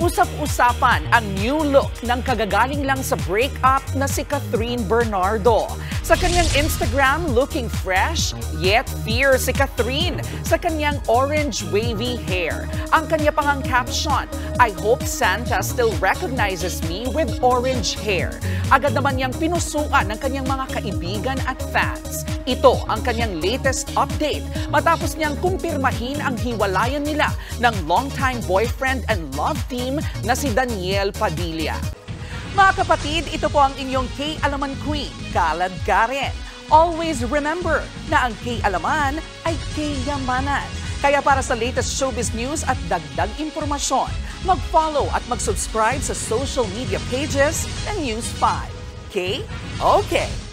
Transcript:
Usap-usapan ang new look ng kagagaling lang sa breakup na si Catherine Bernardo. Sa kanyang Instagram, looking fresh, yet fierce si Catherine sa kanyang orange wavy hair. Ang kanya pangang caption, I hope Santa still recognizes me with orange hair. Agad naman niyang pinusuan ng kanyang mga kaibigan at fans. Ito ang kanyang latest update matapos niyang kumpirmahin ang hiwalayan nila ng longtime boyfriend and love team na si Daniel Padilla. Mga kapatid, ito po ang inyong K-Alaman Queen, Kalad Karen. Always remember na ang K-Alaman ay K-Yamanan. Kaya para sa latest showbiz news at dagdag impormasyon, mag-follow at mag-subscribe sa social media pages ng News 5. K? Okay.